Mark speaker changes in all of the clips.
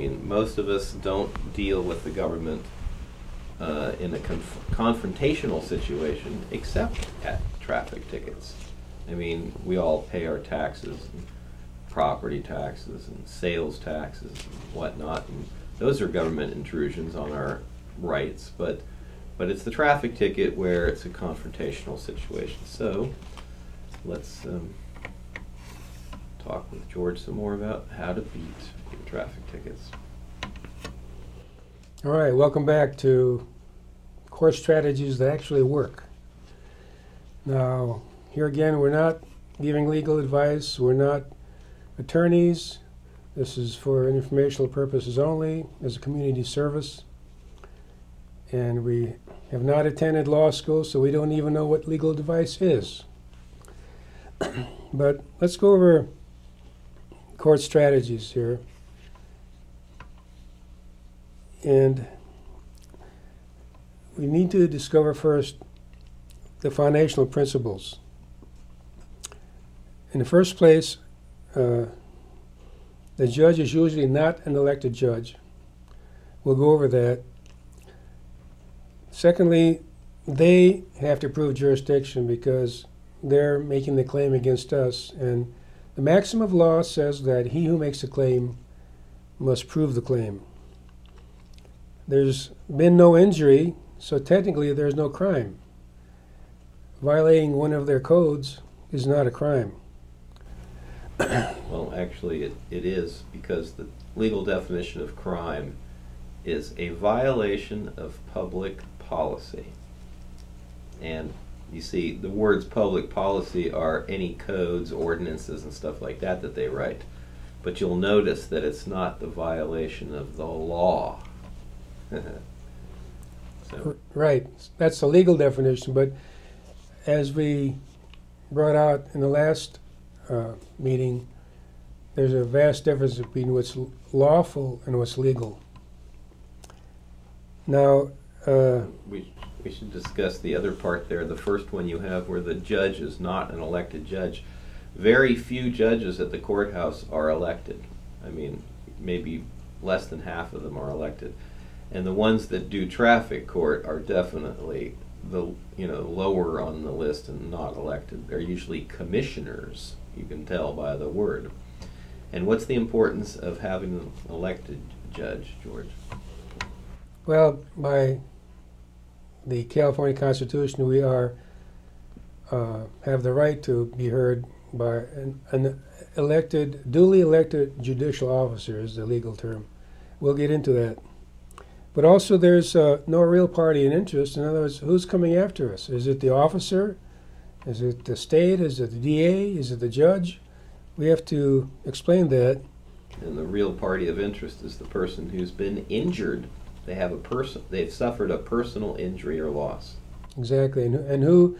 Speaker 1: I mean, most of us don't deal with the government uh, in a conf- confrontational situation except at traffic tickets. I mean, we all pay our taxes, and property taxes, and sales taxes, and whatnot. And those are government intrusions on our rights, but but it's the traffic ticket where it's a confrontational situation. So let's um, talk with George some more about how to beat traffic tickets.
Speaker 2: All right, welcome back to court strategies that actually work. Now, here again, we're not giving legal advice, we're not attorneys. This is for informational purposes only, as a community service. And we have not attended law school, so we don't even know what legal advice is. but let's go over court strategies here. And we need to discover first the foundational principles. In the first place, uh, the judge is usually not an elected judge. We'll go over that. Secondly, they have to prove jurisdiction because they're making the claim against us. And the maxim of law says that he who makes a claim must prove the claim. There's been no injury, so technically there's no crime. Violating one of their codes is not a crime.
Speaker 1: well, actually, it, it is because the legal definition of crime is a violation of public policy. And you see, the words public policy are any codes, ordinances, and stuff like that that they write. But you'll notice that it's not the violation of the law.
Speaker 2: so. Right. That's the legal definition. But as we brought out in the last uh, meeting, there's a vast difference between what's lawful and what's legal. Now, uh,
Speaker 1: we, we should discuss the other part there. The first one you have where the judge is not an elected judge. Very few judges at the courthouse are elected. I mean, maybe less than half of them are elected and the ones that do traffic court are definitely the you know lower on the list and not elected. They're usually commissioners. You can tell by the word. And what's the importance of having an elected judge, George?
Speaker 2: Well, by the California Constitution, we are uh, have the right to be heard by an, an elected, duly elected judicial officer is the legal term. We'll get into that. But also, there's uh, no real party in interest. In other words, who's coming after us? Is it the officer? Is it the state? Is it the DA? Is it the judge? We have to explain that.
Speaker 1: And the real party of interest is the person who's been injured. They have a person. They've suffered a personal injury or loss.
Speaker 2: Exactly, and, and who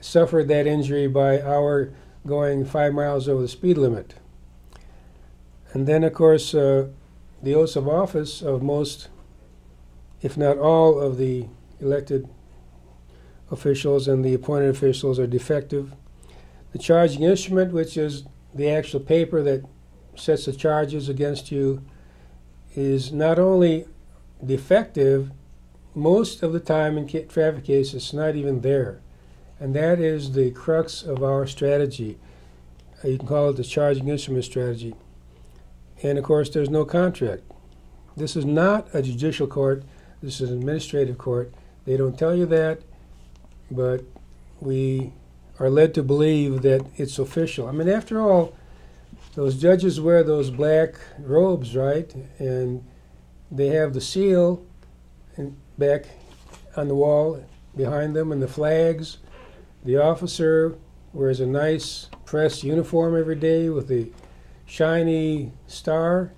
Speaker 2: suffered that injury by our going five miles over the speed limit? And then, of course, uh, the oaths of office of most if not all of the elected officials and the appointed officials are defective. The charging instrument, which is the actual paper that sets the charges against you, is not only defective, most of the time in traffic cases, it's not even there. And that is the crux of our strategy. Uh, you can call it the charging instrument strategy. And of course, there's no contract. This is not a judicial court. This is an administrative court. They don't tell you that, but we are led to believe that it's official. I mean, after all, those judges wear those black robes, right? And they have the seal back on the wall behind them and the flags. The officer wears a nice press uniform every day with the shiny star.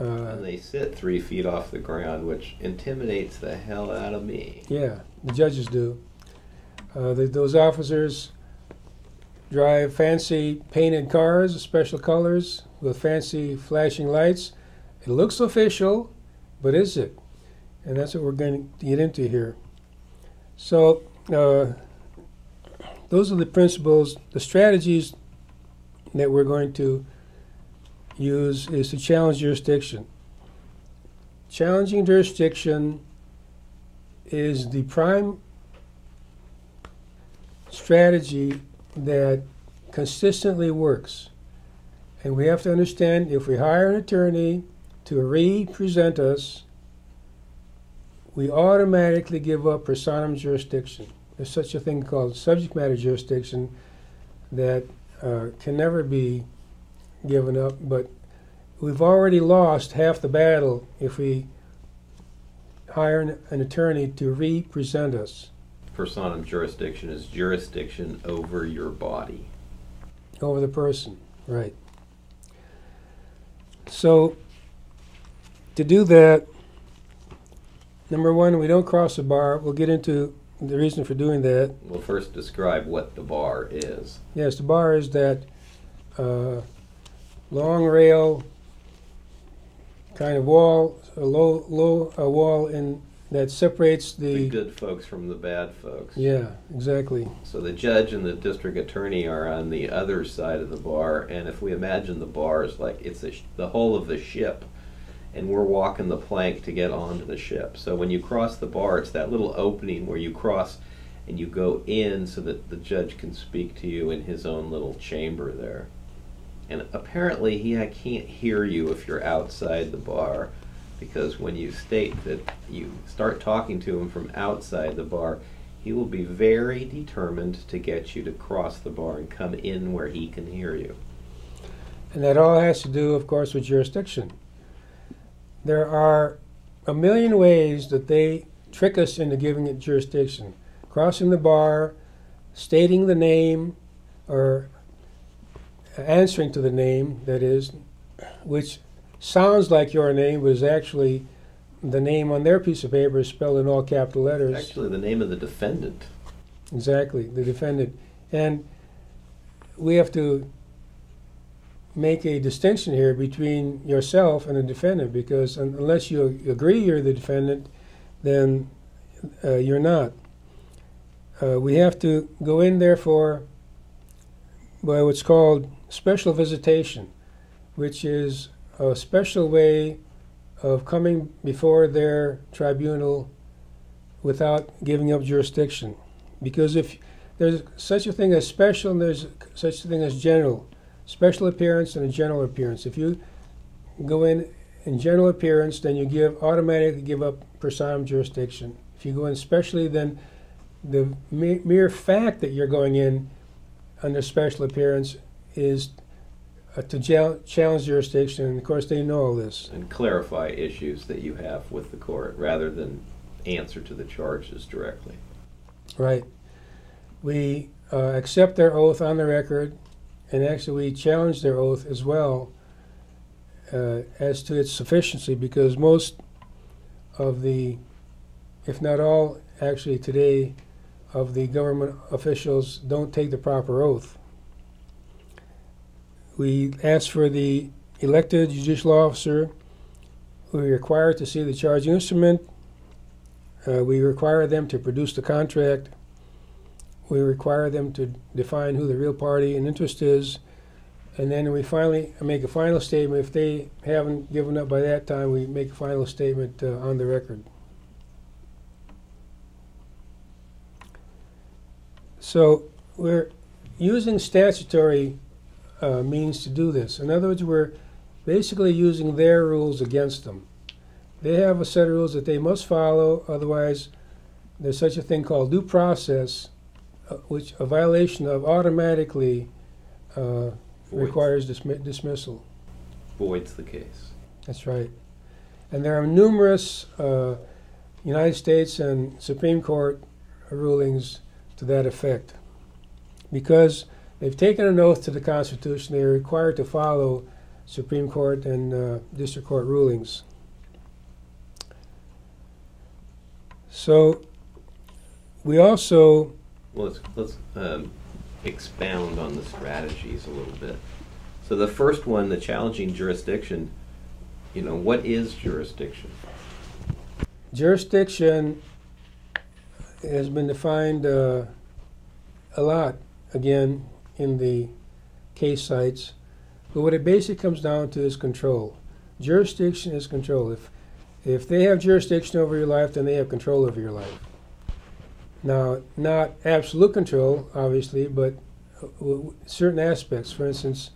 Speaker 1: Uh, and they sit three feet off the ground, which intimidates the hell out of me.
Speaker 2: Yeah, the judges do. Uh, the, those officers drive fancy painted cars, special colors, with fancy flashing lights. It looks official, but is it? And that's what we're going to get into here. So, uh, those are the principles, the strategies that we're going to use is to challenge jurisdiction. challenging jurisdiction is the prime strategy that consistently works. And we have to understand if we hire an attorney to represent us, we automatically give up personam jurisdiction. There's such a thing called subject matter jurisdiction that uh, can never be given up, but we've already lost half the battle if we hire an, an attorney to represent us
Speaker 1: Personam jurisdiction is jurisdiction over your body.
Speaker 2: over the person, right? So, to do that, number one, we don't cross the bar. We'll get into the reason for doing that.
Speaker 1: We'll first describe what the bar is.
Speaker 2: Yes, the bar is that uh, long rail kind of wall, a low, low uh, wall in that separates
Speaker 1: The
Speaker 2: the.
Speaker 1: good folks from the bad folks.
Speaker 2: Yeah, exactly.
Speaker 1: So the judge and the district attorney are on the other side of the bar, and if we imagine the bar is like it's the, sh- the whole of the ship, and we're walking the plank to get onto the ship. So when you cross the bar, it's that little opening where you cross and you go in so that the judge can speak to you in his own little chamber there. And apparently, he I can't hear you if you're outside the bar, because when you state that you start talking to him from outside the bar, he will be very determined to get you to cross the bar and come in where he can hear you.
Speaker 2: And that all has to do, of course, with jurisdiction. There are a million ways that they trick us into giving it jurisdiction. Crossing the bar, stating the name, or answering to the name, that is, which sounds like your name, but is actually the name on their piece of paper is spelled in all capital letters.
Speaker 1: Actually, the name of the defendant.
Speaker 2: Exactly, the defendant. And we have to make a distinction here between yourself and the defendant because un- unless you agree you're the defendant, then uh, you're not. Uh, we have to go in, therefore, by what's called special visitation, which is a special way of coming before their tribunal without giving up jurisdiction. Because if there's such a thing as special and there's such a thing as general, special appearance and a general appearance. If you go in in general appearance, then you give automatically give up personam jurisdiction. If you go in specially, then the mere fact that you're going in under special appearance is uh, to chal- challenge jurisdiction. And of course, they know all this.
Speaker 1: and clarify issues that you have with the court rather than answer to the charges directly.
Speaker 2: Right. We uh, accept their oath on the record, and actually we challenge their oath as well uh, as to its sufficiency, because most of the, if not all, actually today, of the government officials don't take the proper oath. We ask for the elected judicial officer, we require to see the charging instrument, uh, we require them to produce the contract. We require them to define who the real party and interest is. And then we finally make a final statement. If they haven't given up by that time, we make a final statement uh, on the record. So we're using statutory uh, means to do this. In other words, we're basically using their rules against them. They have a set of rules that they must follow, otherwise, there's such a thing called due process, uh, which a violation of automatically uh, requires dismi- dismissal.
Speaker 1: Voids the case.
Speaker 2: That's right. And there are numerous uh, United States and Supreme Court rulings to that effect. Because they've taken an oath to the Constitution, they are required to follow Supreme Court and uh, District Court rulings. So we also,
Speaker 1: Well, let's, let's um, expound on the strategies a little bit. So the first one, the challenging jurisdiction, you know, what is jurisdiction?
Speaker 2: jurisdiction has been defined uh, a lot, again, in the case cites. But what it basically comes down to is control. Jurisdiction is control. If If they have jurisdiction over your life, then they have control over your life. Now, not absolute control, obviously, but uh, certain aspects. For instance,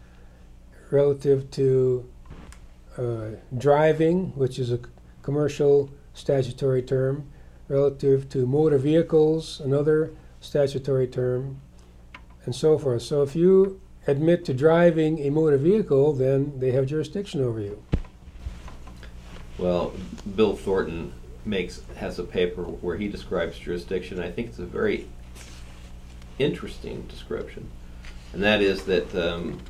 Speaker 2: relative to uh, driving, which is a commercial statutory term, relative to motor vehicles, another statutory term, and so forth. So if you admit to driving a motor vehicle, then they have jurisdiction over you.
Speaker 1: Well, Bill Thornton makes has a paper where he describes jurisdiction. I think it's a very interesting description, and that is that um,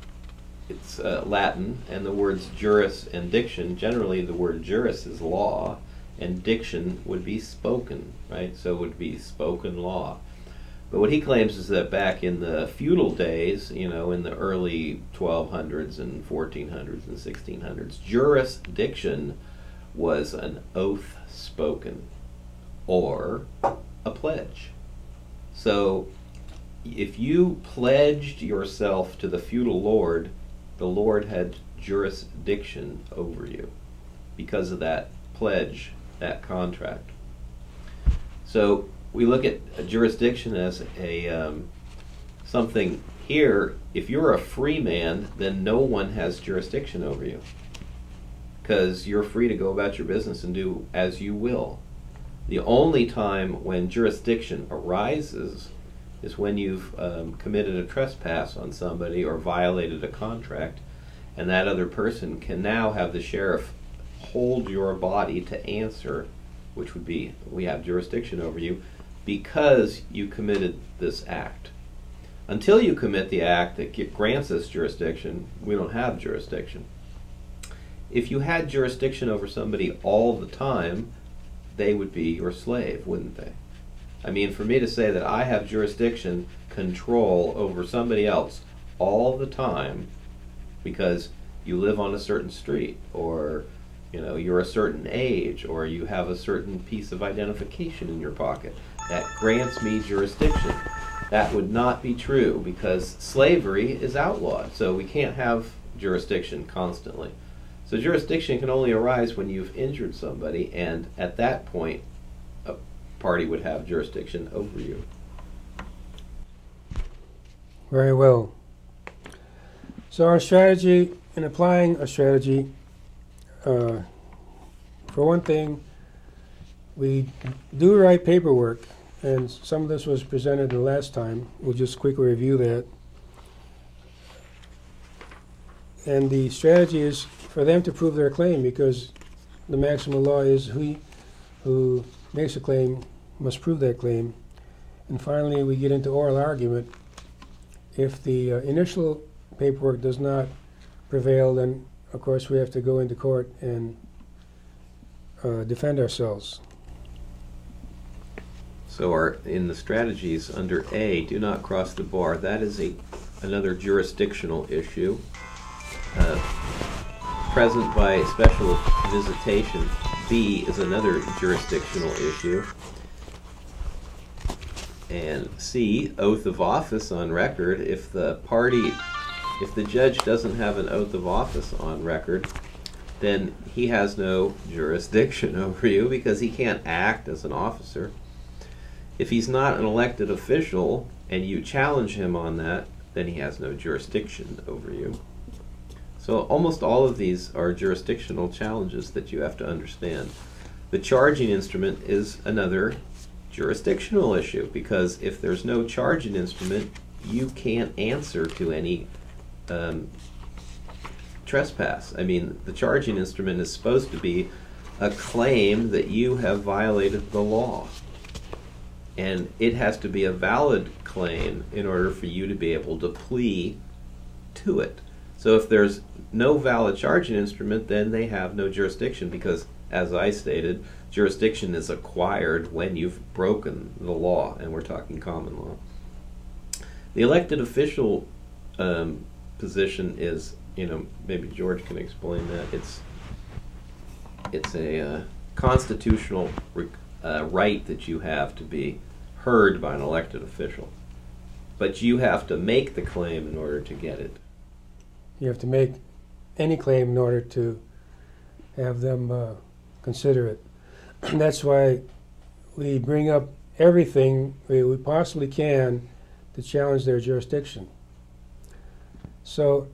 Speaker 1: it's uh, Latin, and the words juris and diction. Generally, the word juris is law, and diction would be spoken, right? So it would be spoken law. But what he claims is that back in the feudal days, you know, in the early 1200s and 1400s and 1600s, jurisdiction was an oath spoken or a pledge. So if you pledged yourself to the feudal lord, the lord had jurisdiction over you because of that pledge, that contract. So we look at a jurisdiction as a um, something here. If you're a free man, then no one has jurisdiction over you because you're free to go about your business and do as you will. The only time when jurisdiction arises is when you've um, committed a trespass on somebody or violated a contract, and that other person can now have the sheriff hold your body to answer, which would be we have jurisdiction over you because you committed this act. Until you commit the act that grants us jurisdiction, we don't have jurisdiction. If you had jurisdiction over somebody all the time, they would be your slave, wouldn't they? I mean, for me to say that I have jurisdiction, control over somebody else all the time because you live on a certain street or you know you're a certain age or you have a certain piece of identification in your pocket that grants me jurisdiction. That would not be true because slavery is outlawed so we can't have jurisdiction constantly. So jurisdiction can only arise when you've injured somebody and at that point a party would have jurisdiction over you.
Speaker 2: Very well. So our strategy in applying a strategy, uh, for one thing, we do write paperwork, and some of this was presented the last time. We'll just quickly review that. And the strategy is for them to prove their claim because the maximum law is who, who makes a claim must prove that claim. And finally, we get into oral argument if the uh, initial paperwork does not prevail, then of course we have to go into court and uh, defend ourselves.
Speaker 1: So our, in the strategies under A, do not cross the bar, that is a, another jurisdictional issue. Uh, Present by special visitation, B is another jurisdictional issue. And C, oath of office on record, if the party, if the judge doesn't have an oath of office on record, then he has no jurisdiction over you because he can't act as an officer. If he's not an elected official and you challenge him on that, then he has no jurisdiction over you. So almost all of these are jurisdictional challenges that you have to understand. The charging instrument is another jurisdictional issue because if there's no charging instrument, you can't answer to any um, trespass. I mean, the charging instrument is supposed to be a claim that you have violated the law. And it has to be a valid claim in order for you to be able to plea to it. So if there's no valid charging instrument, then they have no jurisdiction because, as I stated, jurisdiction is acquired when you've broken the law, and we're talking common law. The elected official um, position is, you know, maybe George can explain that. It's it's a uh, constitutional uh, right that you have to be heard by an elected official, but you have to make the claim in order to get it.
Speaker 2: You have to make any claim in order to have them uh, consider it. And that's why we bring up everything we, we possibly can to challenge their jurisdiction. So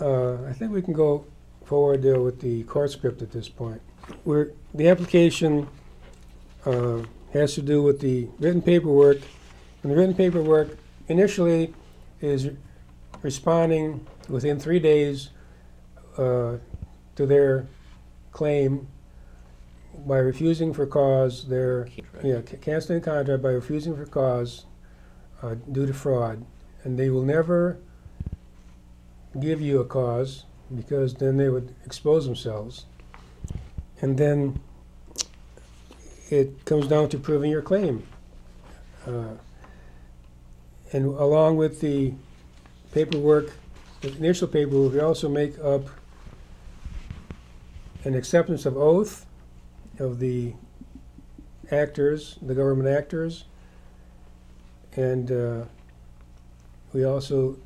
Speaker 2: uh, I think we can go forward uh, with the court script at this point. Where the application uh, has to do with the written paperwork, and the written paperwork initially is responding within three days uh, to their claim by refusing for cause their yeah canceling the contract by refusing for cause uh, due to fraud, and they will never give you a cause because then they would expose themselves, and then it comes down to proving your claim. Uh, and along with the paperwork, the initial paperwork, we also make up an acceptance of oath of the actors, the government actors, and uh, we also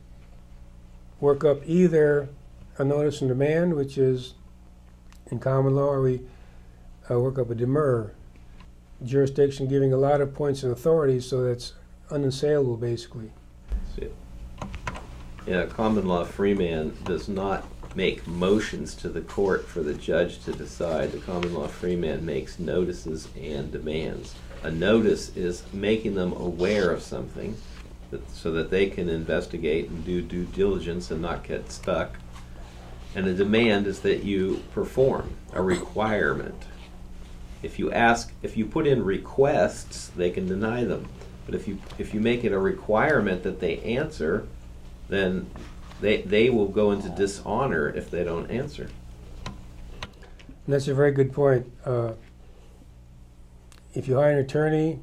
Speaker 2: work up either a notice and demand, which is in common law, or we uh, work up a demur jurisdiction giving a lot of points and authority, so that's unassailable basically.
Speaker 1: Yeah, common law freeman does not make motions to the court for the judge to decide. The common law freeman makes notices and demands. A notice is making them aware of something that, so that they can investigate and do due diligence and not get stuck. And a demand is that you perform a requirement. If you ask, if you put in requests, they can deny them. But if you if you make it a requirement that they answer, then they they will go into dishonor if they don't answer.
Speaker 2: That's a very good point. Uh, if you hire an attorney,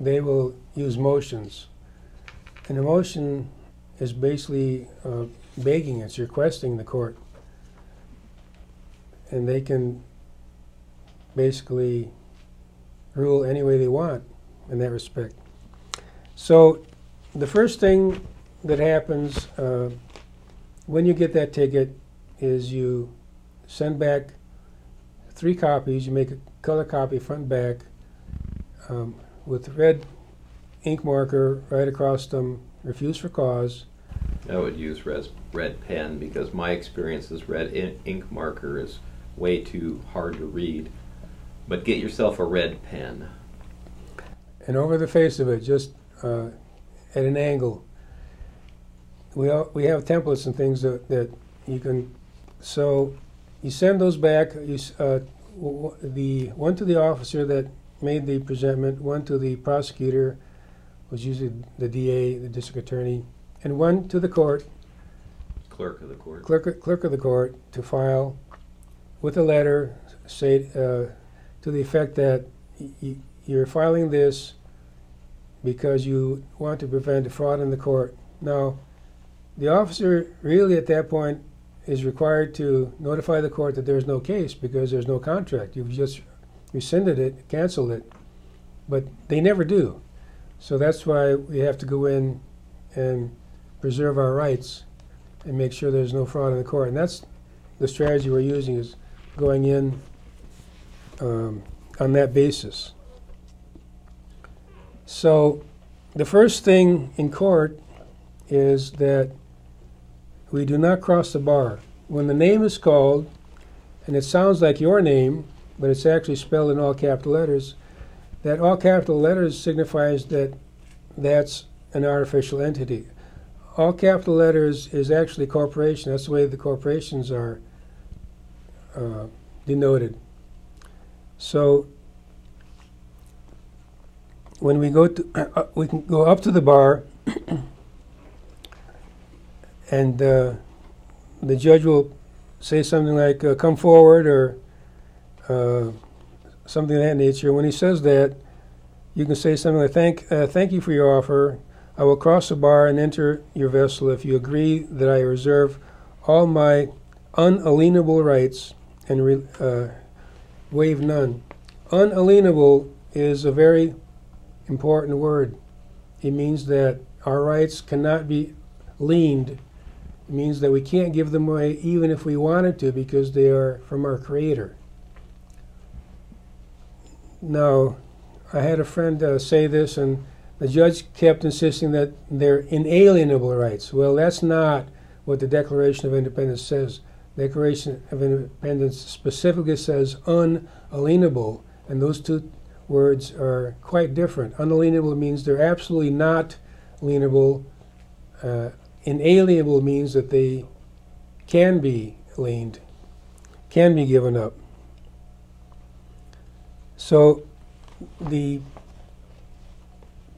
Speaker 2: they will use motions. And a motion is basically uh, begging, it's requesting the court. And they can basically rule any way they want in that respect. So the first thing that happens uh, when you get that ticket is you send back three copies. You make a color copy front and back um, with red ink marker right across them. Refuse for cause.
Speaker 1: I would use res, red pen because my experience is red in, ink marker is way too hard to read. But get yourself a red pen.
Speaker 2: And over the face of it, just uh, at an angle. We, all, we have templates and things that, that you can, so you send those back. You, uh, the one to the officer that made the presentment, one to the prosecutor, was usually the DA, the district attorney, and one to the court,
Speaker 1: Clerk of the court.
Speaker 2: clerk, clerk of the court, to file with a letter, say, uh, to the effect that you're filing this because you want to prevent a fraud in the court. Now, the officer really at that point is required to notify the court that there's no case because there's no contract. You've just rescinded it, canceled it, but they never do. So that's why we have to go in and preserve our rights and make sure there's no fraud in the court. And that's the strategy we're using is going in um, on that basis. So the first thing in court is that we do not cross the bar. When the name is called, and it sounds like your name, but it's actually spelled in all capital letters, that all capital letters signifies that that's an artificial entity. All capital letters is actually corporation. That's the way the corporations are uh, denoted. So when we go to, uh, we can go up to the bar, and uh, the judge will say something like, uh, "Come forward," or uh, something of that nature. When he says that, you can say something like, "Thank, uh, thank you for your offer. I will cross the bar and enter your vessel if you agree that I reserve all my unalienable rights and uh, waive none." Unalienable is a very important word. It means that our rights cannot be leaned. It means that we can't give them away even if we wanted to because they are from our Creator. Now, I had a friend uh, say this, and the judge kept insisting that they're inalienable rights. Well, that's not what the Declaration of Independence says. Declaration of Independence specifically says unalienable, and those two words are quite different. Unalienable means they're absolutely not alienable. Uh, inalienable means that they can be aliened, can be given up. So the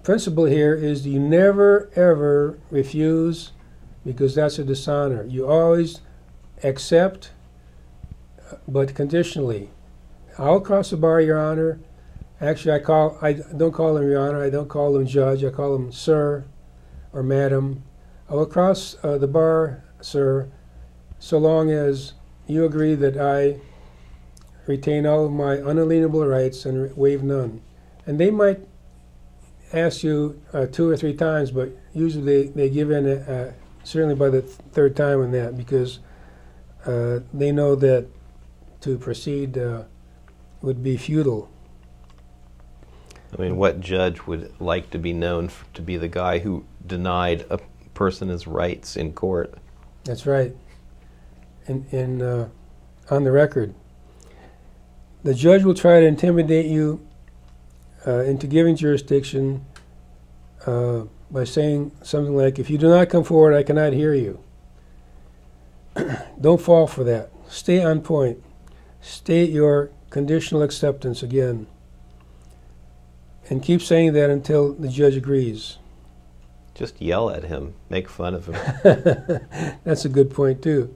Speaker 2: principle here is you never ever refuse because that's a dishonor. You always accept, but conditionally. I'll cross the bar, Your Honor. Actually, I call I don't call them Your Honor. I don't call them Judge. I call them Sir or Madam. I will cross uh, the bar, Sir, so long as you agree that I retain all of my unalienable rights and waive none. And they might ask you uh, two or three times, but usually they, they give in, uh, certainly by the th third time on that, because uh, they know that to proceed uh, would be futile.
Speaker 1: I mean, what judge would like to be known to be the guy who denied a person his rights in court?
Speaker 2: That's right. In, in, uh, on the record. The judge will try to intimidate you uh, into giving jurisdiction uh, by saying something like, if you do not come forward, I cannot hear you. Don't fall for that. Stay on point. State your conditional acceptance again. And keep saying that until the judge agrees.
Speaker 1: Just yell at him, make fun of him.
Speaker 2: That's a good point, too.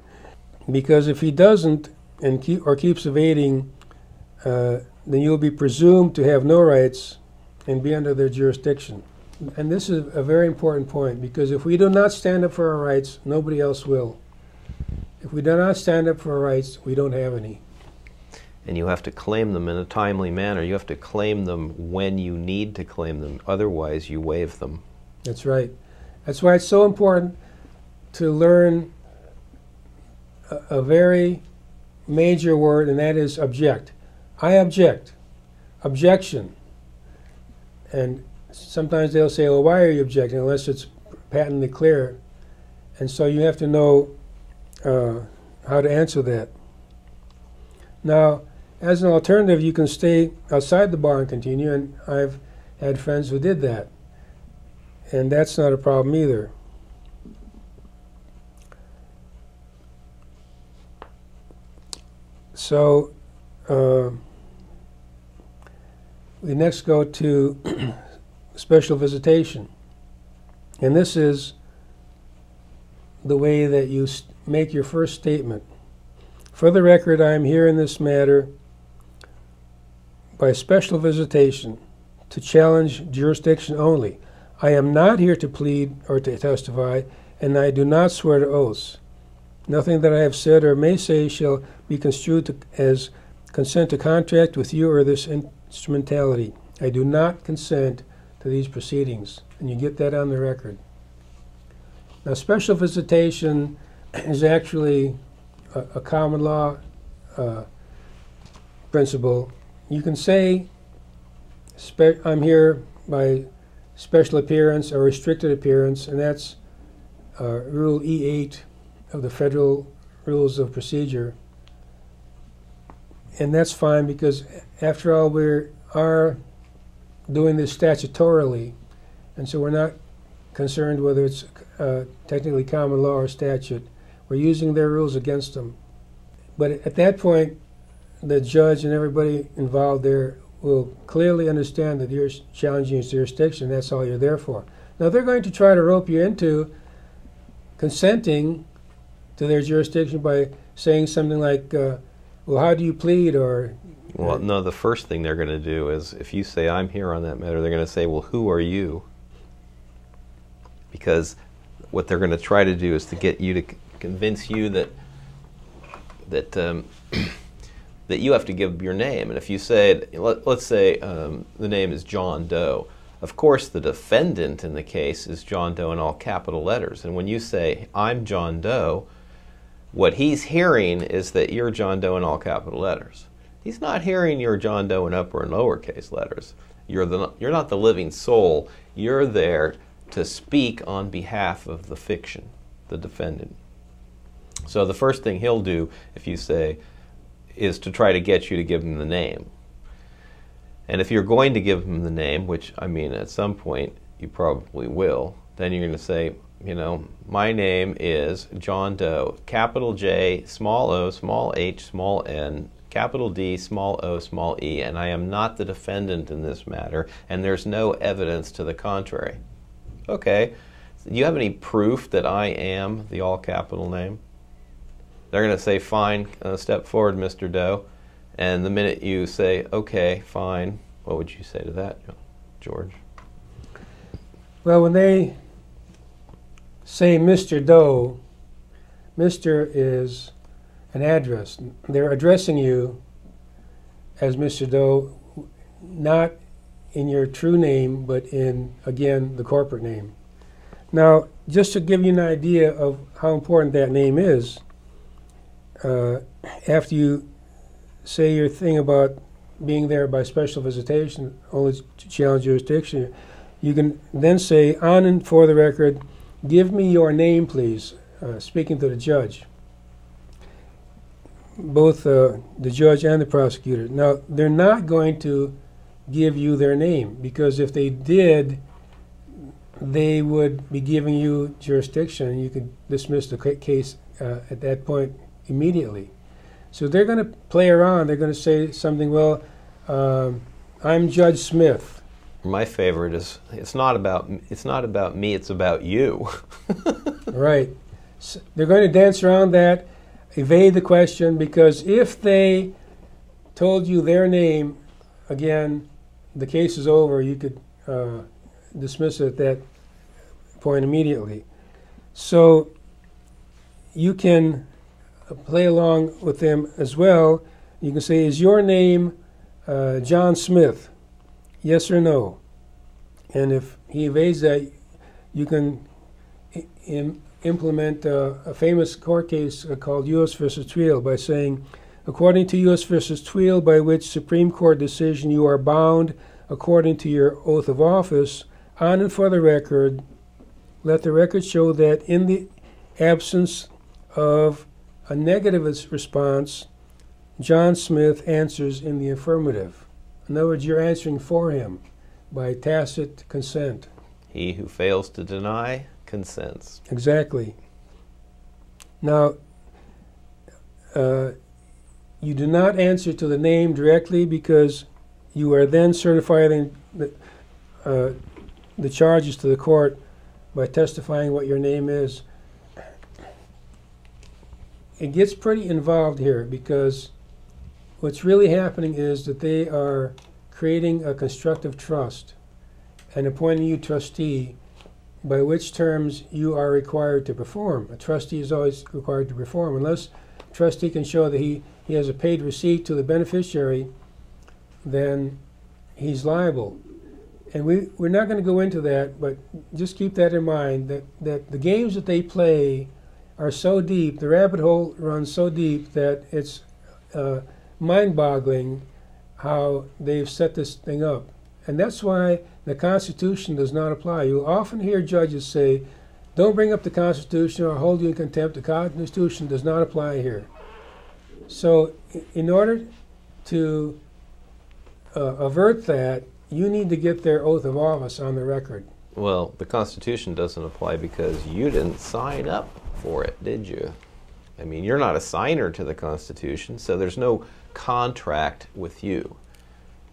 Speaker 2: Because if he doesn't and keep, or keeps evading uh, then you'll be presumed to have no rights and be under their jurisdiction. And this is a very important point because if we do not stand up for our rights, nobody else will. If we do not stand up for our rights, we don't have any.
Speaker 1: And you have to claim them in a timely manner. You have to claim them when you need to claim them. Otherwise, you waive them.
Speaker 2: That's right. That's why it's so important to learn a, a very major word, and that is object. I object. Objection. And sometimes they'll say, well, why are you objecting? Unless it's patently clear. And so you have to know uh, how to answer that. Now, as an alternative, you can stay outside the bar and continue, and I've had friends who did that. And that's not a problem either. So, uh, we next go to special visitation. And this is the way that you make your first statement. For the record, I am here in this matter by special visitation to challenge jurisdiction only. I am not here to plead or to testify, and I do not swear to oaths. Nothing that I have said or may say shall be construed to, as consent to contract with you or this instrumentality. I do not consent to these proceedings, and you get that on the record. Now, special visitation is actually a, a common law uh, principle. You can say, I'm here by special appearance or restricted appearance, and that's uh, Rule E8 of the Federal Rules of Procedure and that's fine because after all we are doing this statutorily and so we're not concerned whether it's uh, technically common law or statute we're using their rules against them but at that point the judge and everybody involved there will clearly understand that you're challenging his jurisdiction that's all you're there for now they're going to try to rope you into consenting to their jurisdiction by saying something like uh, well, how do you plead or?
Speaker 1: Well, no. The first thing they're going to do is, if you say I'm here on that matter, they're going to say, well, who are you? Because what they're going to try to do is to get you to convince you that that um, that you have to give your name. And if you say, let, us say um, the name is John Doe, of course the defendant in the case is John Doe in all capital letters. And when you say I'm John Doe what he's hearing is that you're John Doe in all capital letters. He's not hearing your John Doe in upper and lowercase letters. You're, the, you're not the living soul. You're there to speak on behalf of the fiction, the defendant. So the first thing he'll do if you say is to try to get you to give him the name. And if you're going to give him the name, which I mean at some point you probably will, then you're going to say, you know, my name is John Doe, capital J, small o, small h, small n, capital D, small o, small e, and I am not the defendant in this matter, and there's no evidence to the contrary. Okay, do you have any proof that I am the all capital name? They're going to say, fine, uh, step forward, Mr. Doe. And the minute you say, okay, fine, what would you say to that, George?
Speaker 2: Well, when they say Mr. Doe, Mr. is an address. They're addressing you as Mr. Doe, not in your true name, but in, again, the corporate name. Now, just to give you an idea of how important that name is, uh, after you say your thing about being there by special visitation, only to challenge jurisdiction, you can then say, on and for the record, give me your name, please, uh, speaking to the judge, both uh, the judge and the prosecutor. Now, they're not going to give you their name because if they did, they would be giving you jurisdiction. You could dismiss the case uh, at that point immediately. So they're going to play around. They're going to say something, well, um, I'm Judge Smith.
Speaker 1: My favorite is it's not about it's not about me. It's about you.
Speaker 2: right. So they're going to dance around that, evade the question because if they told you their name, again, the case is over. You could uh, dismiss it at that point immediately. So you can play along with them as well. You can say, Is your name uh, John Smith? Yes or no? And if he evades that, you can Im implement uh, a famous court case uh, called U.S. versus Tweel by saying, according to U.S. versus Tweel, by which Supreme Court decision you are bound according to your oath of office, on and for the record, let the record show that in the absence of a negative response, John Smith answers in the affirmative. In other words, you're answering for him by tacit consent.
Speaker 1: He who fails to deny consents.
Speaker 2: Exactly. Now, uh, you do not answer to the name directly because you are then certifying the, uh, the charges to the court by testifying what your name is it gets pretty involved here because what's really happening is that they are creating a constructive trust and appointing you trustee by which terms you are required to perform. A trustee is always required to perform unless trustee can show that he, he has a paid receipt to the beneficiary, then he's liable. And we, we're not going to go into that, but just keep that in mind that, that the games that they play are so deep, the rabbit hole runs so deep that it's uh, mind boggling how they've set this thing up. And that's why the Constitution does not apply. You often hear judges say, don't bring up the Constitution or hold you in contempt. The Constitution does not apply here. So, in order to uh, avert that, you need to get their oath of office on the record.
Speaker 1: Well, the Constitution doesn't apply because you didn't sign up for it, did you? I mean, you're not a signer to the Constitution, so there's no contract with you.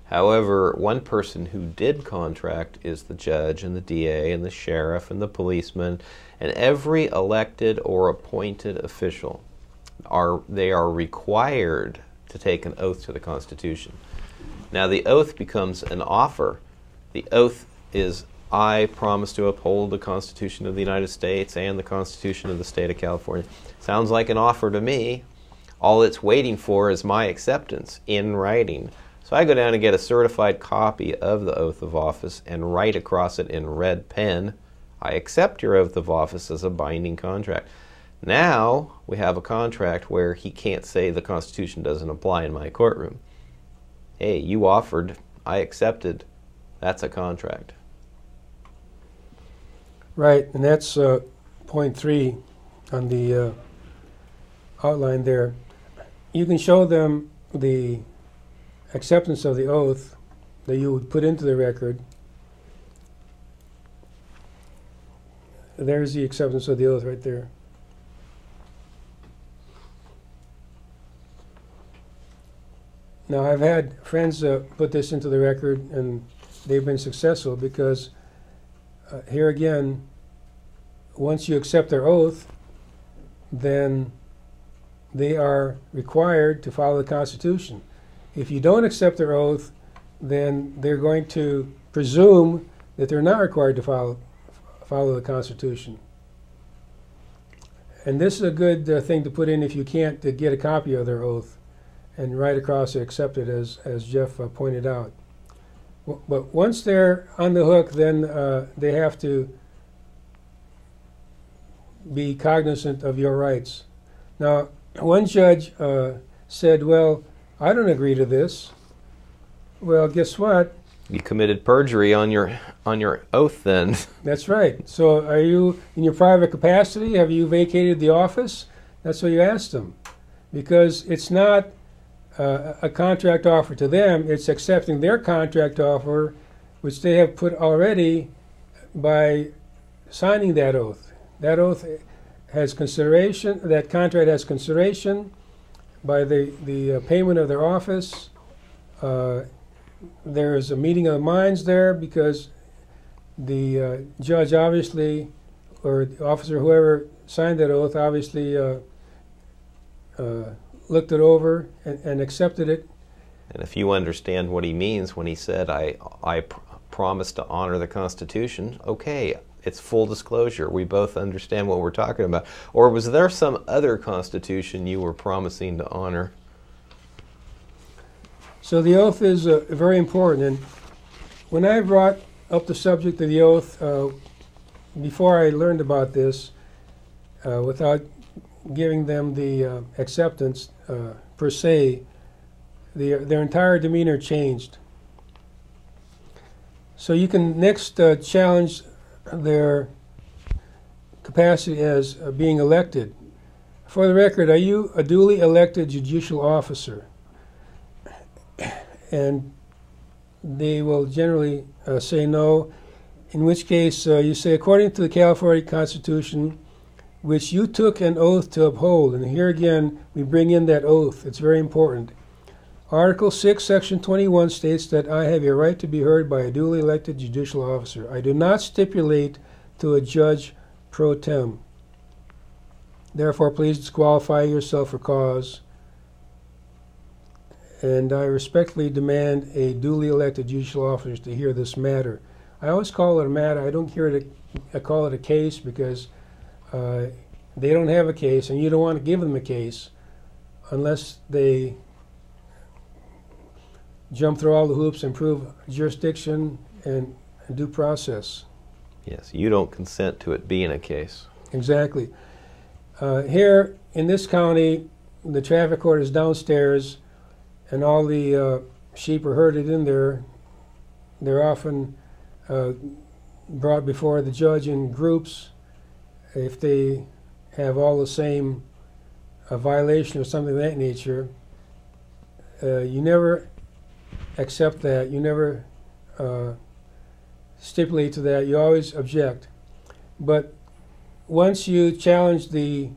Speaker 1: However, one person who did contract is the judge and the DA and the sheriff and the policeman and every elected or appointed official are they are required to take an oath to the Constitution. Now the oath becomes an offer. The oath is I promise to uphold the Constitution of the United States and the Constitution of the State of California. Sounds like an offer to me. All it's waiting for is my acceptance in writing. So I go down and get a certified copy of the oath of office and write across it in red pen, I accept your oath of office as a binding contract. Now we have a contract where he can't say the Constitution doesn't apply in my courtroom.
Speaker 3: hey, you offered, I accepted. That's a contract.
Speaker 2: Right, and that's uh, point three on the uh, outline there. You can show them the acceptance of the oath that you would put into the record. There's the acceptance of the oath right there. Now, I've had friends uh, put this into the record, and they've been successful because uh, here again, once you accept their oath, then they are required to follow the Constitution. If you don't accept their oath, then they're going to presume that they're not required to follow, follow the Constitution. And this is a good uh, thing to put in if you can't uh, get a copy of their oath and write across it, accept it, as, as Jeff uh, pointed out. W but once they're on the hook, then uh, they have to be cognizant of your rights. Now, one judge uh, said, Well, I don't agree to this. Well, guess what?
Speaker 3: You committed perjury on your on your oath then.
Speaker 2: That's right. So are you in your private capacity? Have you vacated the office? That's what you asked them. Because it's not uh, a contract offer to them, it's accepting their contract offer, which they have put already by signing that oath. That oath has consideration, that contract has consideration by the, the uh, payment of their office. Uh, there is a meeting of the minds there because the uh, judge obviously, or the officer, whoever signed that oath, obviously uh, uh, looked it over and, and, accepted it.
Speaker 3: And if you understand what he means when he said, I, I pr promise to honor the Constitution, okay, it's full disclosure. We both understand what we're talking about. Or was there some other constitution you were promising to honor?
Speaker 2: So the oath is uh, very important. And when I brought up the subject of the oath, uh, before I learned about this, uh, without giving them the uh, acceptance uh, per se, the, their entire demeanor changed. So you can next uh, challenge their capacity as uh, being elected. For the record, are you a duly elected judicial officer? And they will generally uh, say no, in which case uh, you say, according to the California Constitution, which you took an oath to uphold. And here again, we bring in that oath. It's very important. Article 6, Section 21 states that I have a right to be heard by a duly elected judicial officer. I do not stipulate to a judge pro tem. Therefore, please disqualify yourself for cause. And I respectfully demand a duly elected judicial officer to hear this matter. I always call it a matter. I don't hear it a, I call it a case because uh, they don't have a case, and you don't want to give them a case unless they jump through all the hoops and prove jurisdiction and, and due process.
Speaker 3: Yes, you don't consent to it being a case.
Speaker 2: Exactly. Uh, here in this county, the traffic court is downstairs, and all the uh, sheep are herded in there. They're often uh, brought before the judge in groups if they have all the same uh, violation or something of that nature. Uh, you never accept that. You never uh, stipulate to that. You always object. But once you challenge the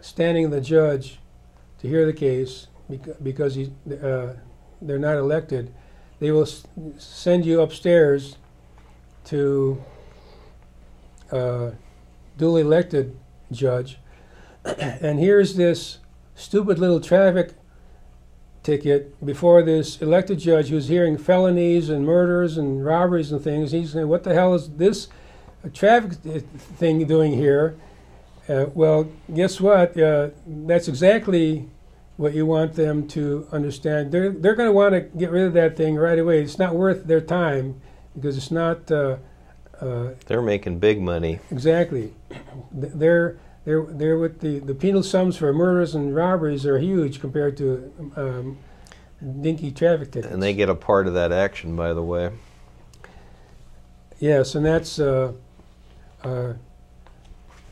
Speaker 2: standing of the judge to hear the case because he, uh, they're not elected, they will send you upstairs to a uh, duly elected judge. and here's this stupid little traffic ticket before this elected judge who's hearing felonies and murders and robberies and things. He's saying, "What the hell is this traffic thing doing here?" Uh, well, guess what? Uh, that's exactly what you want them to understand. They're they're going to want to get rid of that thing right away. It's not worth their time because it's not. Uh,
Speaker 3: uh they're making big money.
Speaker 2: Exactly. They're they're, they're with the, the penal sums for murders and robberies are huge compared to um, dinky traffic tickets.
Speaker 1: And they get a part of that action, by the way.
Speaker 2: Yes, and that's uh, uh,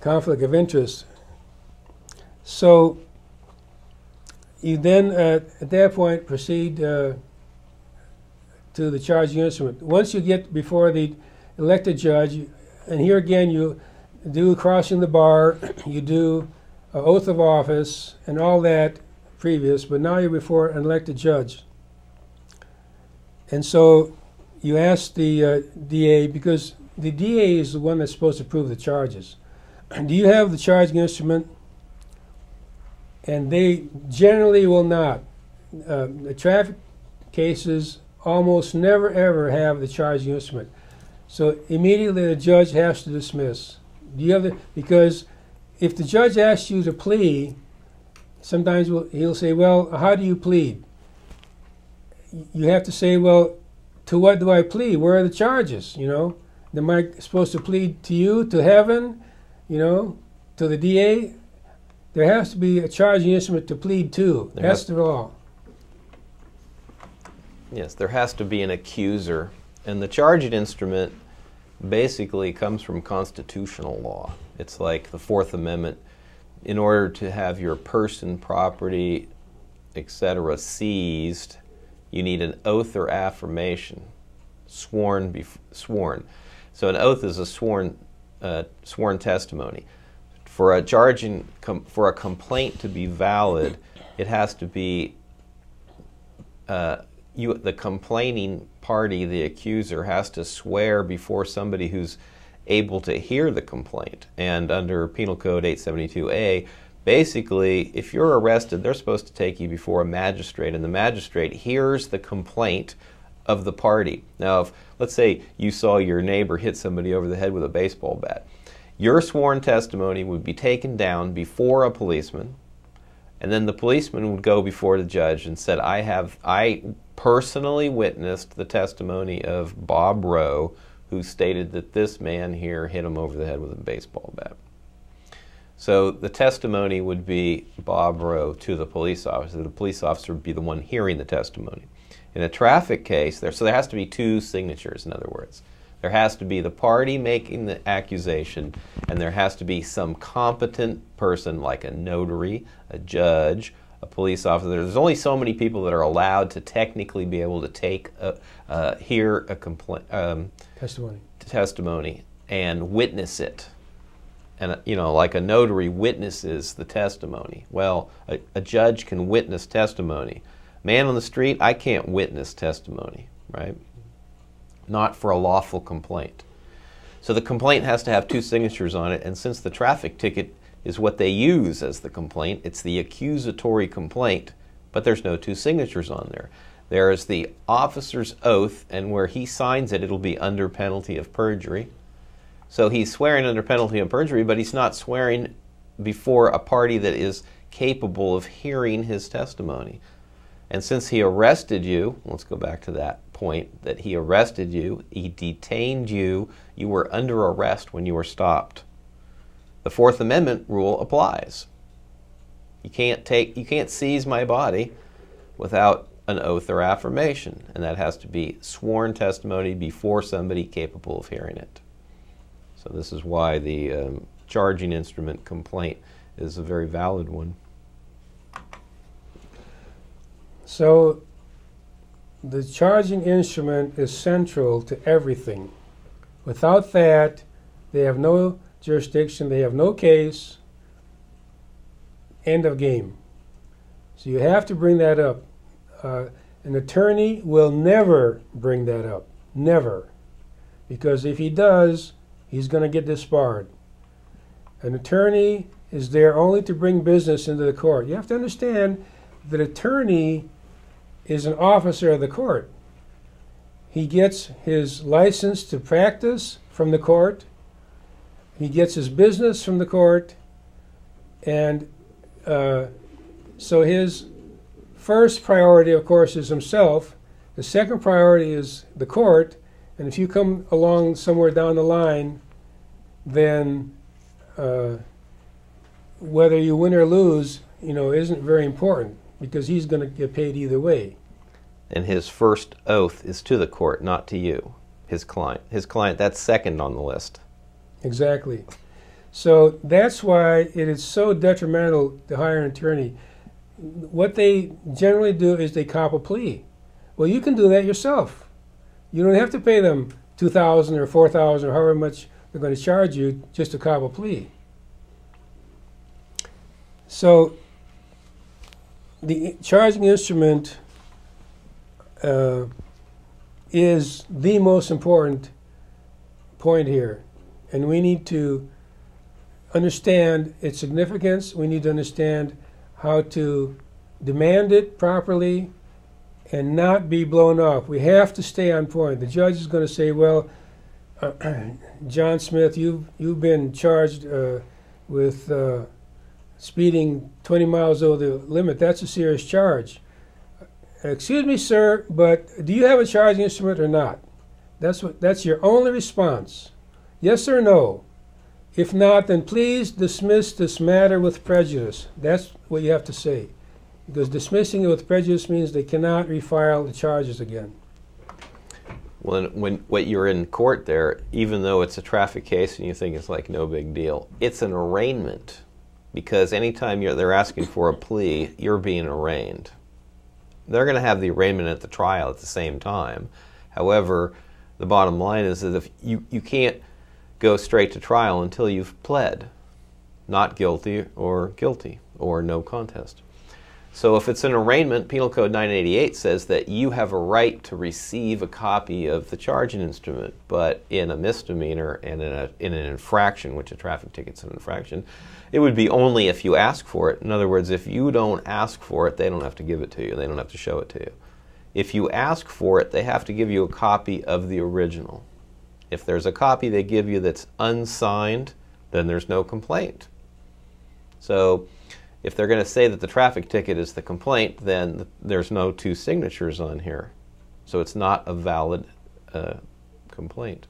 Speaker 2: conflict of interest. So you then, uh, at that point, proceed uh, to the charging instrument. Once you get before the elected judge, and here again you do crossing the bar, you do oath of office, and all that previous, but now you're before an elected judge. And so you ask the uh, DA, because the DA is the one that's supposed to prove the charges. Do you have the charging instrument? And they generally will not. Uh, the traffic cases almost never ever have the charging instrument. So immediately the judge has to dismiss. Do you have the because if the judge asks you to plea, sometimes we'll, he'll say, "Well, how do you plead?" You have to say, "Well, to what do I plead? Where are the charges?" You know, am I supposed to plead to you, to heaven, you know, to the DA? There has to be a charging instrument to plead to.
Speaker 1: There
Speaker 2: That's
Speaker 1: has-
Speaker 2: the law.
Speaker 1: Yes, there has to be an accuser. And the charging instrument basically comes from constitutional law. It's like the Fourth Amendment. In order to have your person, property, etc., seized, you need an oath or affirmation, sworn. Sworn. So an oath is a sworn, uh, sworn testimony. For a charging, for a complaint to be valid, it has to be uh, you, the complaining party, the accuser, has to swear before somebody who's able to hear the complaint. And under Penal Code 872A, basically, if you're arrested, they're supposed to take you before a magistrate, and the magistrate hears the complaint of the party. Now, if let's say you saw your neighbor hit somebody over the head with a baseball bat, your sworn testimony would be taken down before a policeman, and then the policeman would go before the judge and said, "I have I personally witnessed the testimony of Bob Rowe, who stated that this man here hit him over the head with a baseball bat." So the testimony would be Bob Rowe to the police officer. The police officer would be the one hearing the testimony. In a traffic case, there so there has to be two signatures. In other words, there has to be the party making the accusation, and there has to be some competent person like a notary, a judge, police officer. There's only so many people that are allowed to technically be able to take a, uh, hear a complaint. Um,
Speaker 2: Testimony.
Speaker 1: testimony and witness it. And, uh, you know, like a notary witnesses the testimony. Well, a, a judge can witness testimony. Man on the street, I can't witness testimony, right? Not for a lawful complaint. So the complaint has to have two signatures on it, and since the traffic ticket is what they use as the complaint, it's the accusatory complaint, but there's no two signatures on there. There is the officer's oath, and where he signs it, it'll be under penalty of perjury. So he's swearing under penalty of perjury, but he's not swearing before a party that is capable of hearing his testimony. And since he arrested you, let's go back to that point that he arrested you, he detained you, you were under arrest when you were stopped. The Fourth Amendment rule applies. You can't take you can't seize my body without an oath or affirmation, and that has to be sworn testimony before somebody capable of hearing it. So this is why the um, charging instrument complaint is a very valid one.
Speaker 2: So the charging instrument is central to everything. Without that, they have no jurisdiction, they have no case. End of game. So you have to bring that up. Uh, an attorney will never bring that up. Never. Because if he does, he's going to get disbarred. An attorney is there only to bring business into the court. You have to understand that attorney is an officer of the court. He gets his license to practice from the court. He gets his business from the court. And uh, so his first priority, of course, is himself. The second priority is the court. And if you come along somewhere down the line, then uh, whether you win or lose, you know, isn't very important because he's going to get paid either way.
Speaker 1: and his first oath is to the court, not to you, his client. His client, that's second on the list.
Speaker 2: Exactly. So that's why it is so detrimental to hire an attorney. What they generally do is they cop a plea. Well, you can do that yourself. You don't have to pay them two thousand or four thousand or however much they're going to charge you just to cop a plea. So the charging instrument uh, is the most important point here, and we need to understand its significance. We need to understand how to demand it properly and not be blown off. We have to stay on point. The judge is going to say, "Well, John Smith, you've you've been charged uh, with uh, speeding 20 miles over the limit. That's a serious charge." Excuse me, sir, but do you have a charging instrument or not? That's what. That's your only response. Yes or no. If not, then please dismiss this matter with prejudice. That's what you have to say. Because dismissing it with prejudice means they cannot refile the charges again.
Speaker 1: When, when what you're in court there, even though it's a traffic case and you think it's like no big deal, it's an arraignment. Because anytime you're, they're asking for a plea, you're being arraigned. They're going to have the arraignment at the trial at the same time. However, the bottom line is that if you, you can't go straight to trial until you've pled not guilty or guilty or no contest. So if it's an arraignment, Penal Code 988 says that you have a right to receive a copy of the charging instrument, but in a misdemeanor and in, a, in an infraction, which a traffic ticket's an infraction, it would be only if you ask for it. In other words, if you don't ask for it, they don't have to give it to you. They don't have to show it to you. If you ask for it, they have to give you a copy of the original. If there's a copy they give you that's unsigned, then there's no complaint. So if they're going to say that the traffic ticket is the complaint, then there's no two signatures on here. So it's not a valid uh, complaint.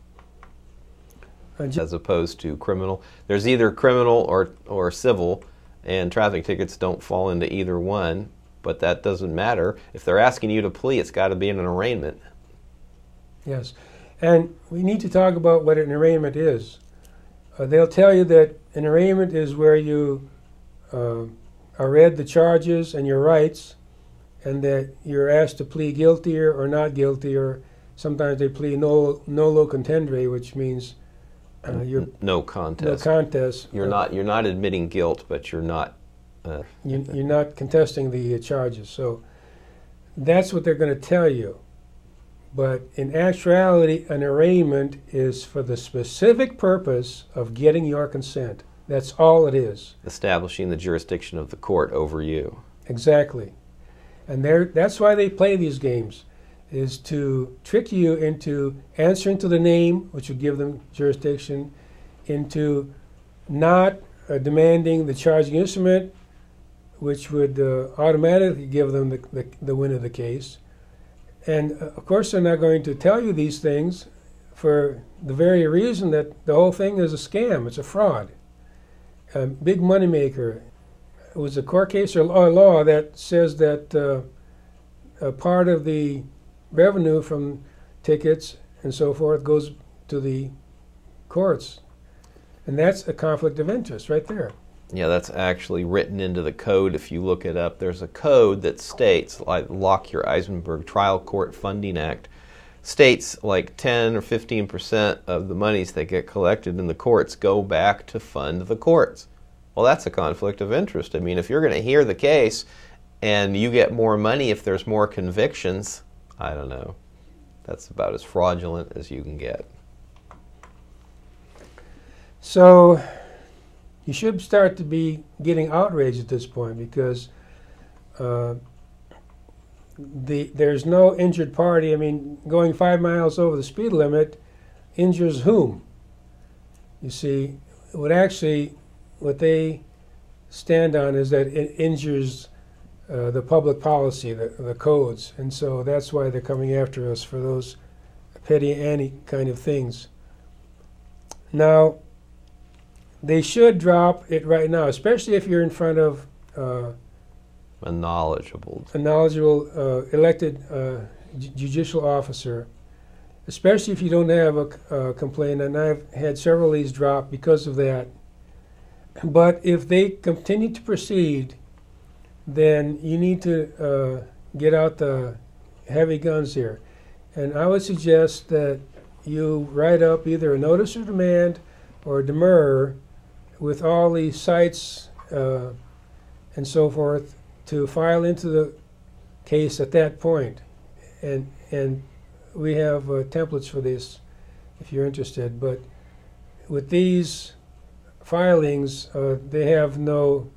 Speaker 1: As opposed to criminal. There's either criminal or, or civil, and traffic tickets don't fall into either one, but that doesn't matter. If they're asking you to plea, it's got to be in an arraignment.
Speaker 2: Yes. And we need to talk about what an arraignment is. Uh, they'll tell you that an arraignment is where you uh, are read the charges and your rights, and that you're asked to plead guilty or not guilty, or sometimes they plead nolo, nolo contendere, which means uh, you're
Speaker 1: no contest.
Speaker 2: No contest.
Speaker 1: You're not you're not admitting guilt, but you're not.
Speaker 2: Uh, you, you're not contesting the uh, charges. So that's what they're going to tell you. But in actuality, an arraignment is for the specific purpose of getting your consent. That's all it is.
Speaker 1: Establishing the jurisdiction of the court over you.
Speaker 2: Exactly. And that's why they play these games, is to trick you into answering to the name, which would give them jurisdiction, into not uh, demanding the charging instrument, which would uh, automatically give them the, the, the win of the case, and uh, of course, they're not going to tell you these things for the very reason that the whole thing is a scam, it's a fraud. A big moneymaker. It was a court case or law that says that uh, a part of the revenue from tickets and so forth goes to the courts. And that's a conflict of interest right there.
Speaker 1: Yeah, that's actually written into the code. If you look it up, there's a code that states, like Lockyer Isenberg Trial Court Funding Act, states like 10 or 15 percent of the monies that get collected in the courts go back to fund the courts. Well, that's a conflict of interest. I mean, if you're going to hear the case and you get more money if there's more convictions, I don't know. That's about as fraudulent as you can get.
Speaker 2: So, you should start to be getting outraged at this point because uh, the there's no injured party. I mean, going five miles over the speed limit injures whom? You see, what actually what they stand on is that it injures uh, the public policy, the, the codes, and so that's why they're coming after us for those petty ante kind of things. Now, they should drop it right now, especially if you're in front of uh,
Speaker 1: A knowledgeable.
Speaker 2: a knowledgeable uh, elected uh, ju- judicial officer, especially if you don't have a uh, complaint. And I've had several of these drop because of that. But if they continue to proceed, then you need to uh, get out the heavy guns here. And I would suggest that you write up either a notice of demand or a demur with all the cites uh, and so forth to file into the case at that point. And, and we have uh, templates for this if you're interested. But with these filings, uh, they have no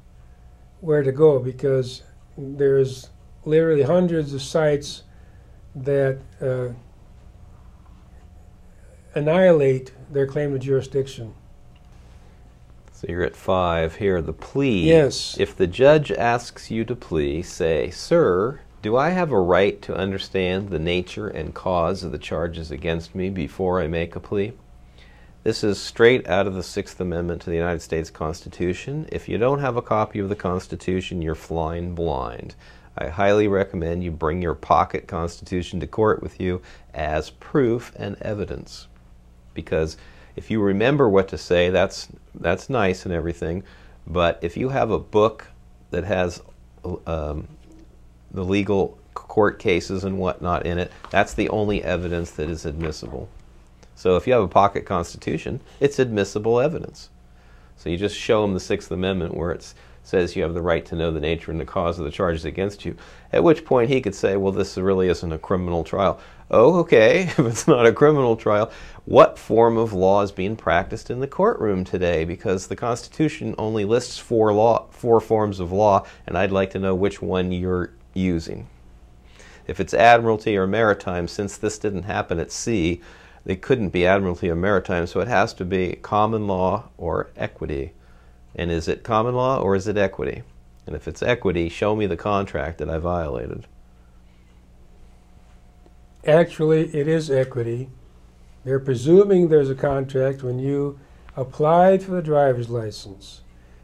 Speaker 2: where to go because there's literally hundreds of cites that uh, annihilate their claim of jurisdiction.
Speaker 1: So you're at five here. The plea.
Speaker 2: Yes.
Speaker 1: If the judge asks you to plea, say, Sir, do I have a right to understand the nature and cause of the charges against me before I make a plea? This is straight out of the Sixth Amendment to the United States Constitution. If you don't have a copy of the Constitution, you're flying blind. I highly recommend you bring your pocket Constitution to court with you as proof and evidence. Because if you remember what to say, that's that's nice and everything. But if you have a book that has um, the legal court cases and whatnot in it, that's the only evidence that is admissible. So if you have a pocket constitution, it's admissible evidence. So you just show them the Sixth Amendment where it says you have the right to know the nature and the cause of the charges against you. At which point he could say, well, this really isn't a criminal trial. Oh, okay, if it's not a criminal trial, what form of law is being practiced in the courtroom today? Because the Constitution only lists four law, four forms of law, and I'd like to know which one you're using. If it's admiralty or maritime, since this didn't happen at sea, they couldn't be admiralty or maritime, so it has to be common law or equity. And is it common law or is it equity? And if it's equity, show me the contract that I violated.
Speaker 2: Actually, it is equity. They're presuming there's a contract when you applied for the driver's license,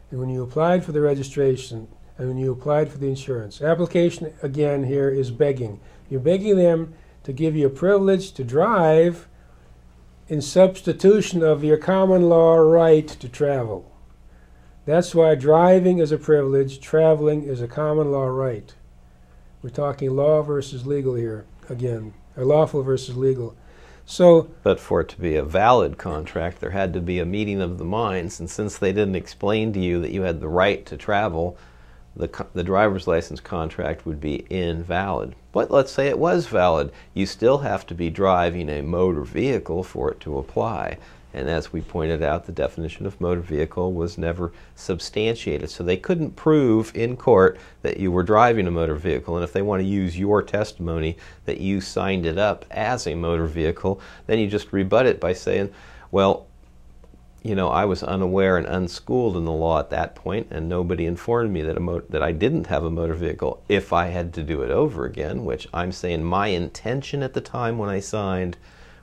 Speaker 2: and when you applied for the registration, and when you applied for the insurance. Application, again, here is begging. You're begging them to give you a privilege to drive in substitution of your common law right to travel. That's why driving is a privilege, traveling is a common law right. We're talking law versus legal here, again, or lawful versus legal. So,
Speaker 1: But for it to be a valid contract, there had to be a meeting of the minds, and since they didn't explain to you that you had the right to travel, the, the driver's license contract would be invalid. But let's say it was valid. You still have to be driving a motor vehicle for it to apply. And as we pointed out, the definition of motor vehicle was never substantiated. So they couldn't prove in court that you were driving a motor vehicle. And if they want to use your testimony that you signed it up as a motor vehicle, then you just rebut it by saying, well, you know, I was unaware and unschooled in the law at that point, and nobody informed me that a that I didn't have a motor vehicle if I had to do it over again. Which I'm saying my intention at the time when I signed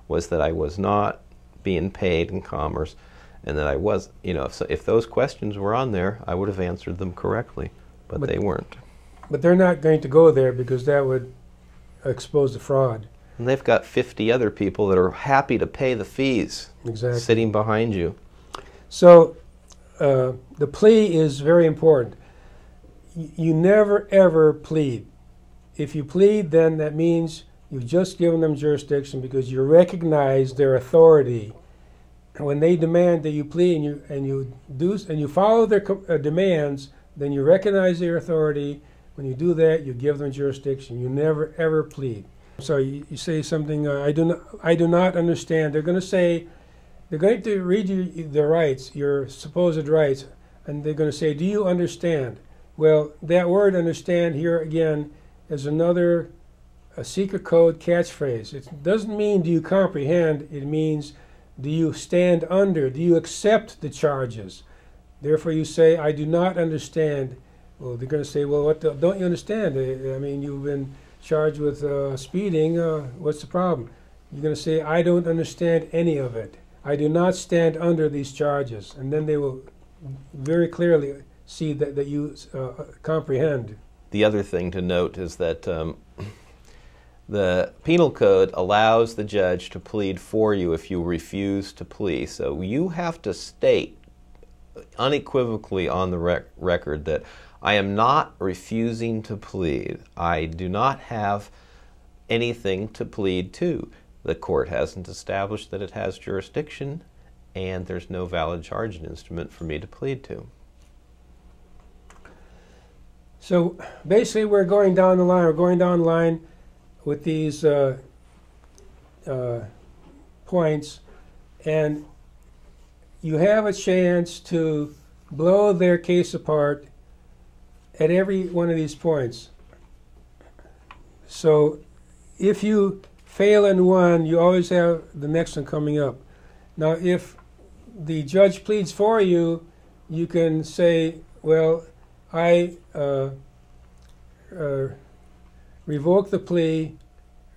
Speaker 1: was that I was not being paid in commerce, and that I was, you know, if, so if those questions were on there, I would have answered them correctly, but,
Speaker 2: But-
Speaker 1: they weren't.
Speaker 2: but they're not going to go there because that would expose the fraud.
Speaker 1: And they've got 50 other people that are happy to pay the fees
Speaker 2: Exactly.
Speaker 1: sitting behind you.
Speaker 2: So uh, the plea is very important. Y- You never ever plead. If you plead, then that means you've just given them jurisdiction because you recognize their authority. And when they demand that you plead and you and you do and you follow their uh, demands, then you recognize their authority. When you do that, you give them jurisdiction. You never ever plead. So you, you say something. Uh, I do not. I do not understand. They're going to say. They're going to read you the rights, your supposed rights, and they're going to say, "Do you understand?" Well, that word "understand" here again is another a secret code catchphrase. It doesn't mean "Do you comprehend?" It means "Do you stand under? Do you accept the charges?" Therefore, you say, "I do not understand." Well, they're going to say, "Well, what the, don't you understand? I mean, you've been charged with uh, speeding. Uh, what's the problem?" You're going to say, "I don't understand any of it." I do not stand under these charges. And then they will very clearly see that, that you uh, comprehend.
Speaker 1: the other thing to note is that um, the penal code allows the judge to plead for you if you refuse to plea. So you have to state unequivocally on the rec- record that I am not refusing to plead. I do not have anything to plead to. The court hasn't established that it has jurisdiction, and there's no valid charging instrument for me to plead to.
Speaker 2: So basically, we're going down the line. We're going down the line with these uh, uh, points, and you have a chance to blow their case apart at every one of these points. So if you fail in one, you always have the next one coming up. Now, if the judge pleads for you, you can say, well, I uh, uh, revoke the plea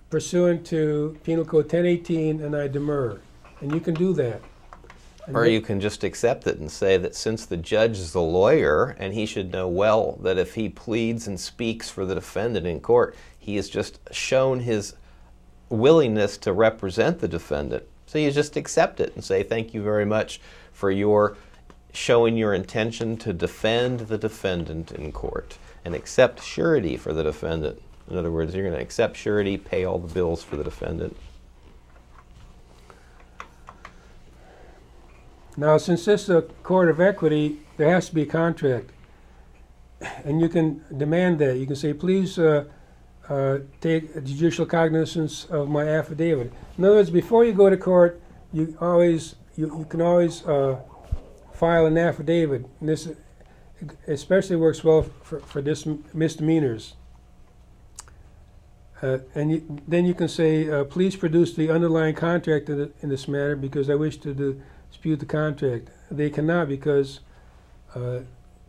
Speaker 2: pursuant to Penal Code 1018 and I demur. And you can do that. And
Speaker 1: Or you can just accept it and say that since the judge is a lawyer and he should know well that if he pleads and speaks for the defendant in court, he has just shown his willingness to represent the defendant. So you just accept it and say, Thank you very much for your showing your intention to defend the defendant in court and accept surety for the defendant. In other words, you're going to accept surety, pay all the bills for the defendant.
Speaker 2: Now, since this is a court of equity, there has to be a contract. And you can demand that. You can say, please uh, uh, take judicial cognizance of my affidavit. In other words, before you go to court, you always you, you can always uh, file an affidavit. And this especially works well for, for misdemeanors. Uh, and you, then you can say, uh, please produce the underlying contract in, in this matter because I wish to dispute the contract. They cannot because uh,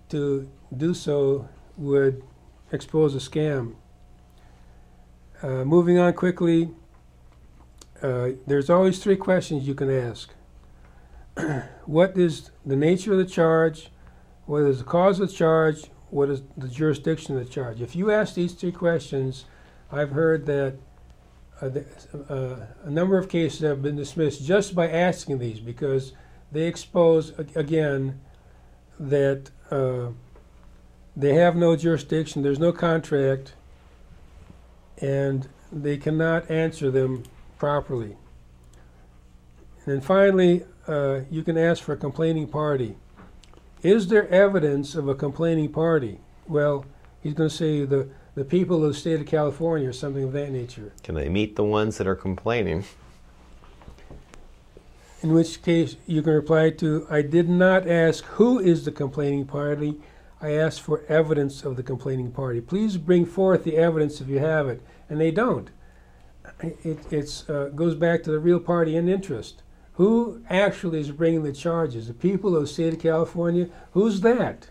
Speaker 2: to do so would expose a scam. Uh, moving on quickly, uh, there's always three questions you can ask. what is the nature of the charge? What is the cause of the charge? What is the jurisdiction of the charge? If you ask these three questions, I've heard that uh, uh, a number of cases have been dismissed just by asking these because they expose, again, that uh, they have no jurisdiction, there's no contract, and they cannot answer them properly. And then finally, uh, you can ask for a complaining party. Is there evidence of a complaining party? Well, he's going to say the, the people of the state of California or something of that nature.
Speaker 1: Can they meet the ones that are complaining?
Speaker 2: In which case, you can reply to, I did not ask who is the complaining party. I asked for evidence of the complaining party. Please bring forth the evidence if you have it. And they don't. It it's, uh, goes back to the real party in interest. Who actually is bringing the charges? The people of the state of California? Who's that?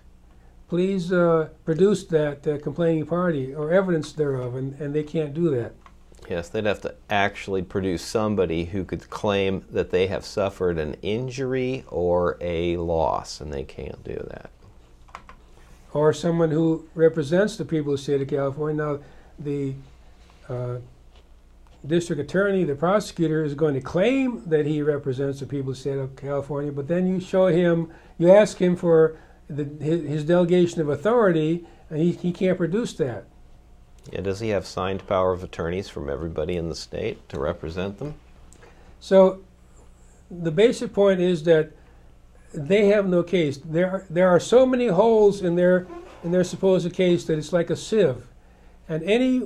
Speaker 2: Please uh, produce that uh, complaining party or evidence thereof, and, and they can't do that.
Speaker 1: Yes, they'd have to actually produce somebody who could claim that they have suffered an injury or a loss, and they can't do that.
Speaker 2: or someone who represents the people of the state of California. Now, the uh, district attorney, the prosecutor, is going to claim that he represents the people of the state of California, but then you show him, you ask him for the, his, his delegation of authority, and he, he can't produce that.
Speaker 1: Yeah, does he have signed power of attorneys from everybody in the state to represent them?
Speaker 2: So, the basic point is that they have no case. There, are, there are so many holes in their in their supposed case that it's like a sieve, and any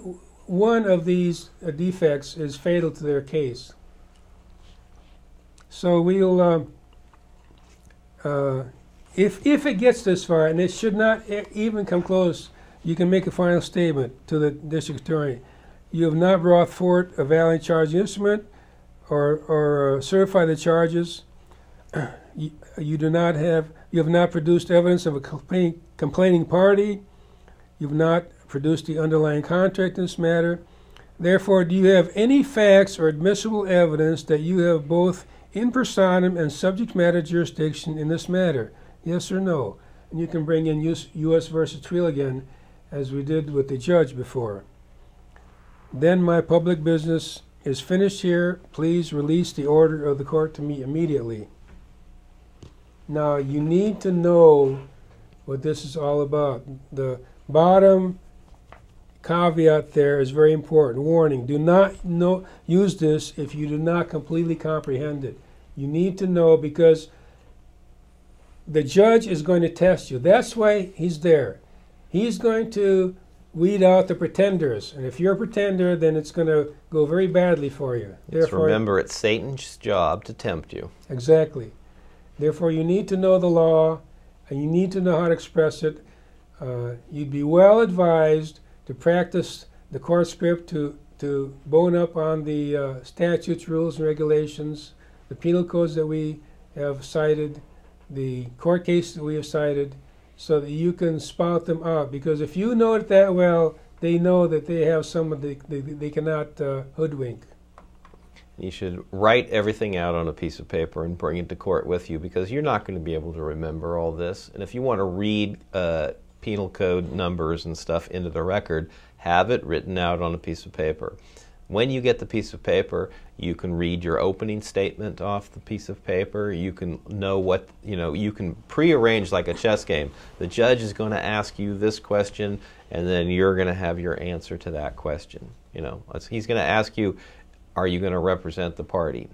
Speaker 2: one of these uh, defects is fatal to their case. So we'll, uh, uh, if if it gets this far, and it should not even come close, you can make a final statement to the district attorney. You have not brought forth a valid charging instrument or, or uh, certify the charges. you, you do not have, you have not produced evidence of a complain, complaining party. You've not produced the underlying contract in this matter. Therefore, do you have any facts or admissible evidence that you have both in personam and subject matter jurisdiction in this matter? Yes or no? And you can bring in US, US versus Trill again as we did with the judge before. Then my public business is finished here. Please release the order of the court to me immediately. Now, you need to know what this is all about. The bottom caveat there is very important. Warning, do not know, use this if you do not completely comprehend it. You need to know because the judge is going to test you. That's why he's there. He's going to weed out the pretenders. And if you're a pretender, then it's going to go very badly for you.
Speaker 1: Just remember, it's Satan's job to tempt you.
Speaker 2: Exactly. Therefore, you need to know the law and you need to know how to express it. Uh, you'd be well advised to practice the court script to, to bone up on the uh, statutes, rules, and regulations, the penal codes that we have cited, the court cases that we have cited, so that you can spout them out. Because if you know it that well, they know that they have someone they, they, they cannot uh, hoodwink.
Speaker 1: You should write everything out on a piece of paper and bring it to court with you because you're not going to be able to remember all this. And if you want to read uh, penal code numbers and stuff into the record, have it written out on a piece of paper. When you get the piece of paper, you can read your opening statement off the piece of paper. You can know what, you know, you can prearrange like a chess game. The judge is going to ask you this question, and then you're going to have your answer to that question. You know, he's going to ask you, are you going to represent the party?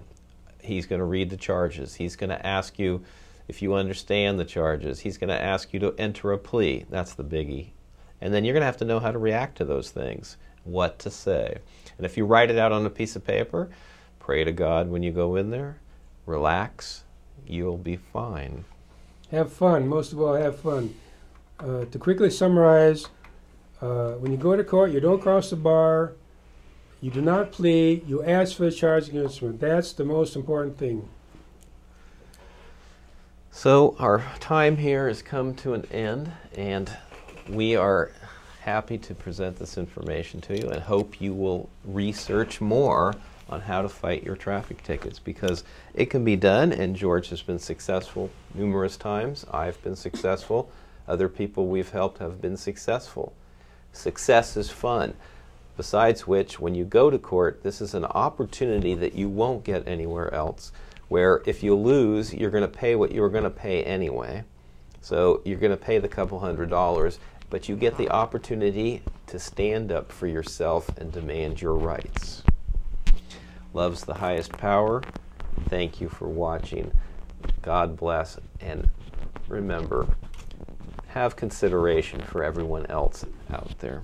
Speaker 1: He's going to read the charges. He's going to ask you if you understand the charges. He's going to ask you to enter a plea. That's the biggie. And then you're going to have to know how to react to those things, what to say. And if you write it out on a piece of paper, pray to God when you go in there, relax, you'll be fine.
Speaker 2: Have fun. Most of all, have fun. Uh, to quickly summarize, uh, when you go to court, you don't cross the bar, you do not plead, you ask for the charging instrument. That's the most important thing.
Speaker 1: So our time here has come to an end, and we are happy to present this information to you and hope you will research more on how to fight your traffic tickets because it can be done, and George has been successful numerous times. I've been successful. Other people we've helped have been successful. Success is fun. Besides which, when you go to court, this is an opportunity that you won't get anywhere else, where if you lose, you're going to pay what you were going to pay anyway. So you're going to pay the couple hundred dollars, but you get the opportunity to stand up for yourself and demand your rights. Love's the highest power. Thank you for watching. God bless, and remember, have consideration for everyone else out there.